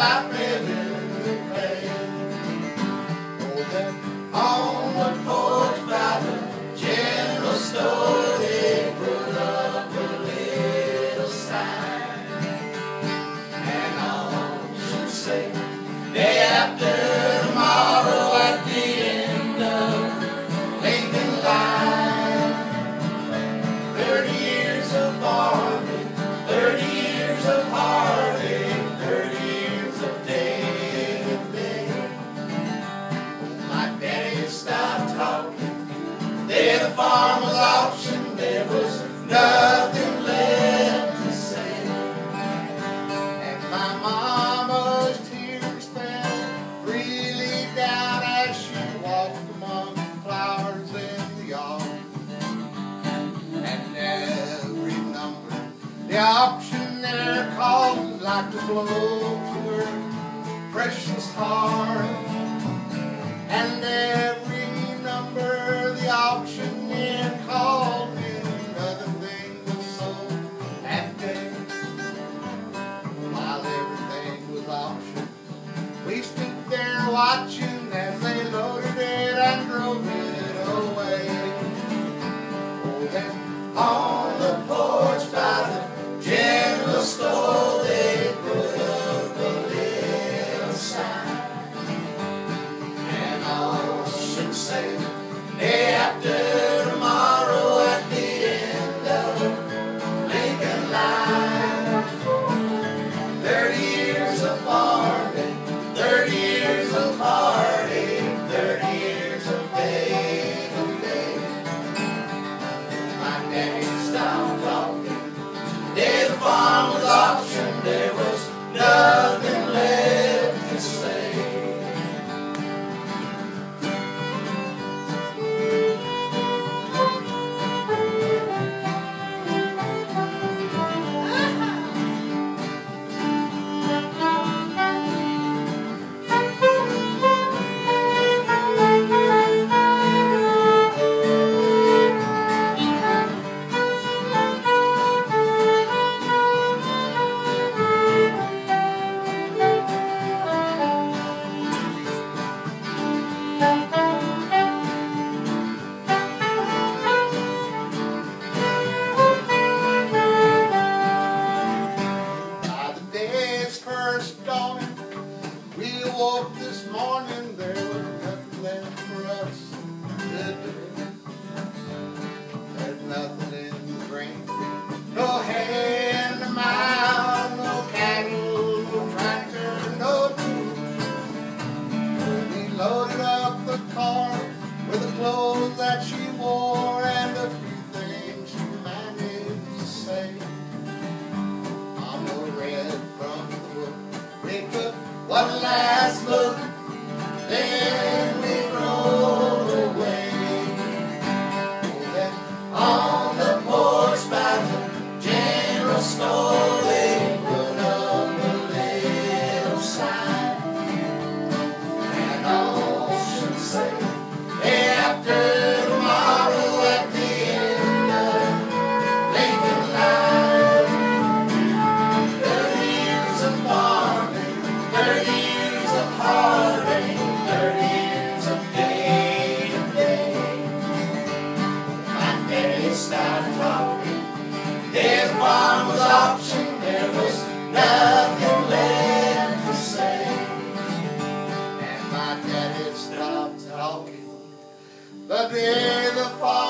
Papa. farmer's auction, there was nothing left to say, And my mama's tears fell freely down as she walked among flowers in the yard. And every number the auctioneer called like to blow to her precious heart. And every morning there was nothing left for us. But in the fire.